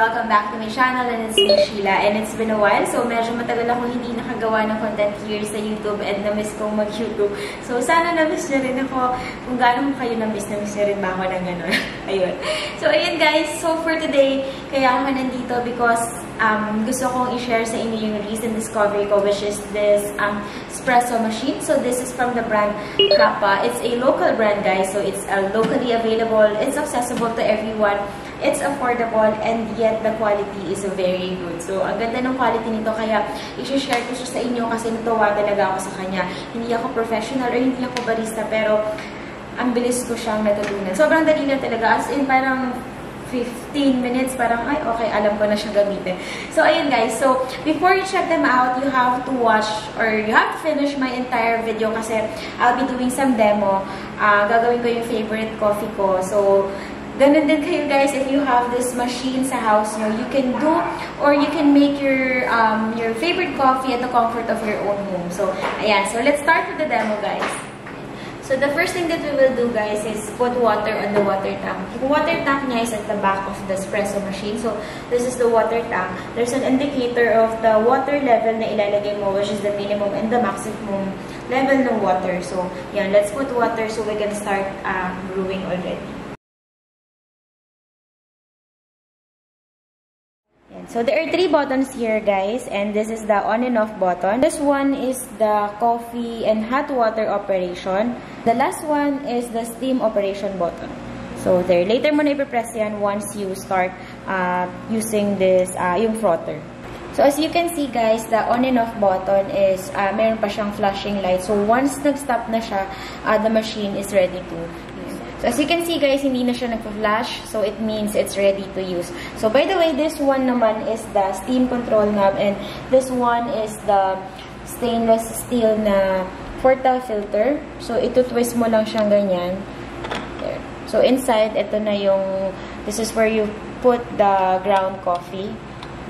welcome back to my channel and it's me, Sheila. And it's been a while, so medyo matagal ako hindi nakagawa ng content here sa YouTube and na-miss kong mag-YouTube. So, sana na-miss nyo rin ako. Kung gaano kayo na-miss, na-miss nyo rin ba ako ng gano'n? ayun. So, ayun guys. So, for today, kaya ako nandito because um, gusto kong i-share sa inyo yung recent discovery ko, which is this um, espresso machine. So, this is from the brand Kappa. It's a local brand, guys. So, it's uh, locally available. It's accessible to everyone. It's affordable and yet the quality is very good. So, ang ganda ng quality nito. Kaya, i-share ko siya sa inyo kasi natuwa talaga ako sa kanya. Hindi ako professional or hindi ako barista, pero ang bilis ko siyang natutunan. Sobrang dali lang talaga. As in, parang 15 minutes, parang, ay, okay, alam ko na siya gamitin. So, ayun guys. So, before you check them out, you have to watch or you have to finish my entire video kasi I'll be doing some demo. Uh, gagawin ko yung favorite coffee ko. So, ganun din kayo guys, if you have this machine sa house nyo, you can do or you can make your um, your favorite coffee at the comfort of your own home. So, ayan. So, let's start with the demo guys. So, the first thing that we will do, guys, is put water on the water tank. Yung water tank niya is at the back of the espresso machine. So, this is the water tank. There's an indicator of the water level na ilalagay mo, which is the minimum and the maximum level ng water. So, yan, let's put water so we can start uh, brewing already. So there are three buttons here guys and this is the on and off button. This one is the coffee and hot water operation. The last one is the steam operation button. So there, later mo na ipipress yan once you start uh, using this, uh, yung frother. So as you can see guys, the on and off button is, uh, meron pa siyang flashing light. So once nag-stop na siya, uh, the machine is ready to So, as you can see guys, hindi na siya nagpa-flash. So, it means it's ready to use. So, by the way, this one naman is the steam control knob. And this one is the stainless steel na Forta filter. So, ito-twist mo lang siyang ganyan. There. So, inside, ito na yung, this is where you put the ground coffee.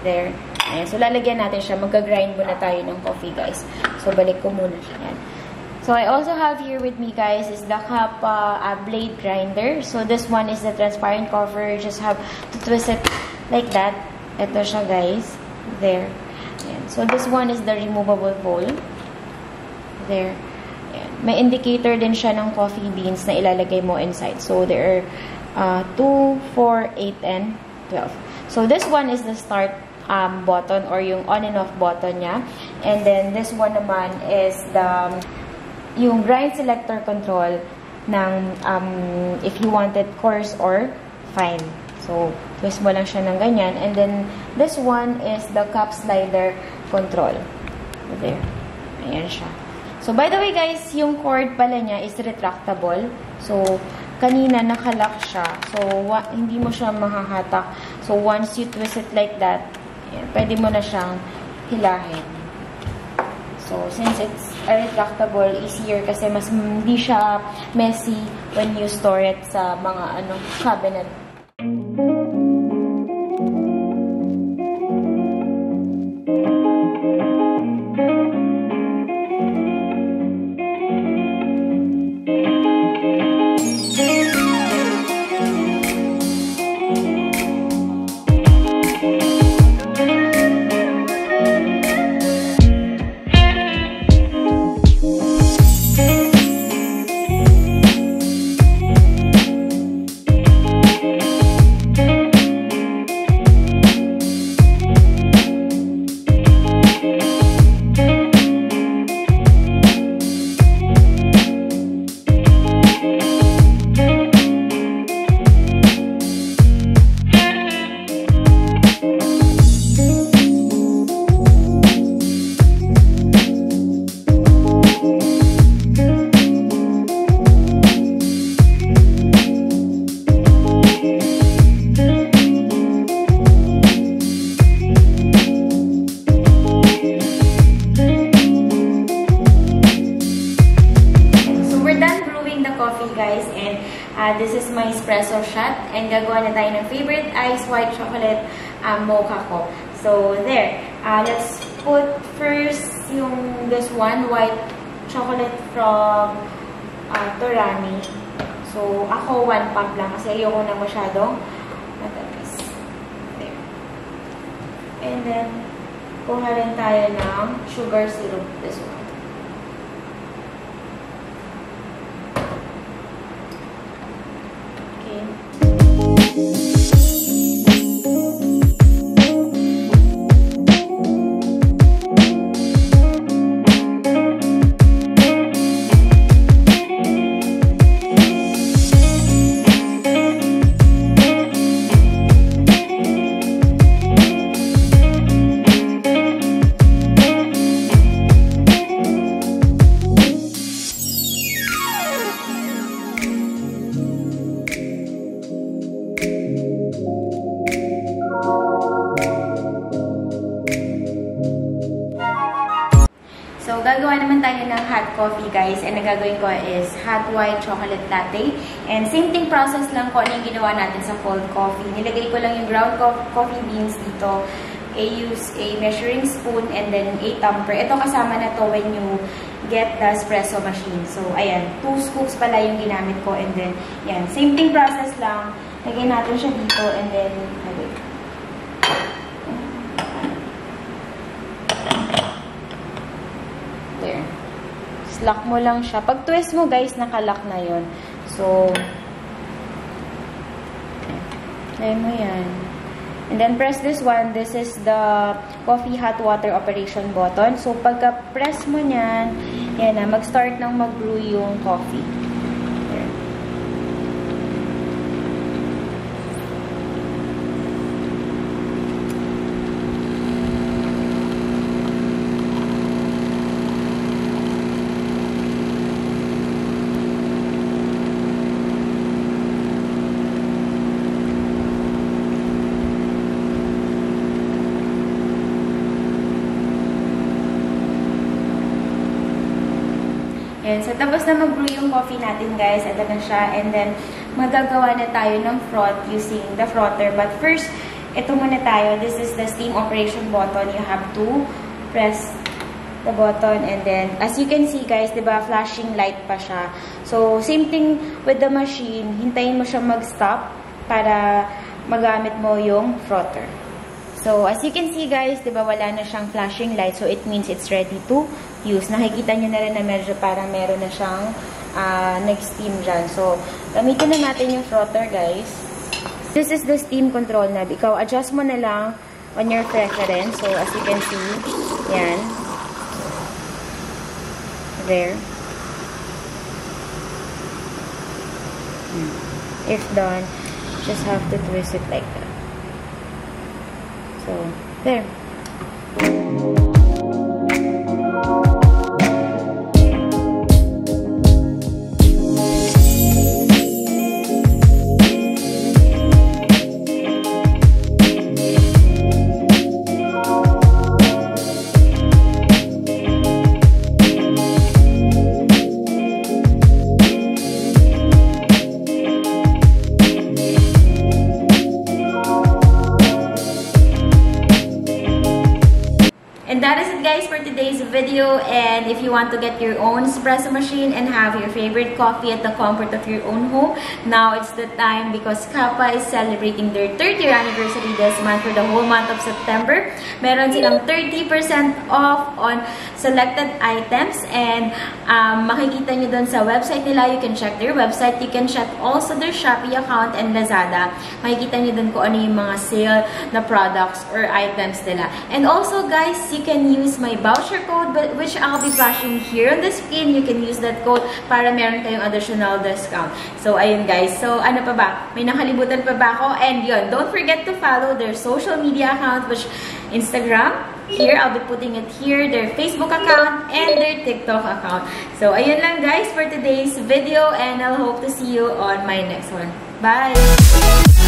There. Ayan. So, lalagyan natin siya. Magka-grind muna tayo ng coffee, guys. So, balik ko muna siya. Ayan. So, I also have here with me, guys, is the Kappa uh, blade grinder. So, this one is the transparent cover. You just have to twist it like that. Ito siya, guys. There. Ayan. So, this one is the removable bowl. There. Ayan. May indicator din siya ng coffee beans na ilalagay mo inside. So, there are uh, 2, 4, 8, and 12. So, this one is the start um, button or yung on and off button niya. And then, this one naman is the yung grind selector control ng um, if you wanted coarse or fine. So, twist mo lang siya ng ganyan. And then, this one is the cup slider control. There. Ayan siya. So, by the way guys, yung cord pala niya is retractable. So, kanina nakalock siya. So, hindi mo siya mahahatak. So, once you twist it like that, ayan, pwede mo na siyang hilahin. So, since it's a retractable, easier kasi mas hindi siya messy when you store it sa mga ano cabinet. Uh, this is my espresso shot. And gagawa na tayo ng favorite ice white chocolate um, mocha ko. So, there. Uh, let's put first yung this one, white chocolate from uh, Torani. So, ako one pump lang kasi ayoko na masyadong matamis. There. And then, kuha rin tayo ng sugar syrup. This one. So, gagawa naman tayo ng hot coffee, guys. And ang ko is hot white chocolate latte. And same thing process lang ko ano yung ginawa natin sa cold coffee. Nilagay ko lang yung ground coffee beans dito. I use a measuring spoon and then a tamper. Ito kasama na to when you get the espresso machine. So, ayan. Two scoops pala yung ginamit ko. And then, yan. Same thing process lang. Lagay natin siya dito and then, lagay. There. Lock mo lang siya. Pag twist mo, guys, nakalock na yon So, try mo yan. And then, press this one. This is the coffee hot water operation button. So, pagka-press mo niyan, yan na, mag-start nang mag-brew yung coffee. There. Yan. So, tapos na mag-brew yung coffee natin, guys. Ito na siya. And then, magagawa na tayo ng froth using the frother. But first, ito muna tayo. This is the steam operation button. You have to press the button. And then, as you can see, guys, di ba, flashing light pa siya. So, same thing with the machine. Hintayin mo siya mag-stop para magamit mo yung frother. So, as you can see guys, di ba wala na siyang flashing light. So, it means it's ready to use. Nakikita nyo na rin na medyo parang meron na siyang uh, nag-steam dyan. So, gamitin na natin yung frother guys. This is the steam control knob. Ikaw, adjust mo na lang on your preference. So, as you can see, yan. There. If done, just have to twist it like that. So, there. Video. And if you want to get your own espresso machine and have your favorite coffee at the comfort of your own home, now it's the time because Kappa is celebrating their 30th year anniversary this month for the whole month of September. Meron silang 30% off on selected items and um, makikita nyo dun sa website nila. You can check their website. You can check also their Shopee account and Lazada. Makikita nyo dun kung ano yung mga sale na products or items nila. And also guys, you can use my voucher code which I'll be flashing here on the screen. You can use that code para meron kayong additional discount. So, ayun guys. So, ano pa ba? May nakalimutan pa ba ako? And yun, don't forget to follow their social media account which Instagram, here, I'll be putting it here, their Facebook account, and their TikTok account. So, ayun lang guys for today's video and I'll hope to see you on my next one. Bye!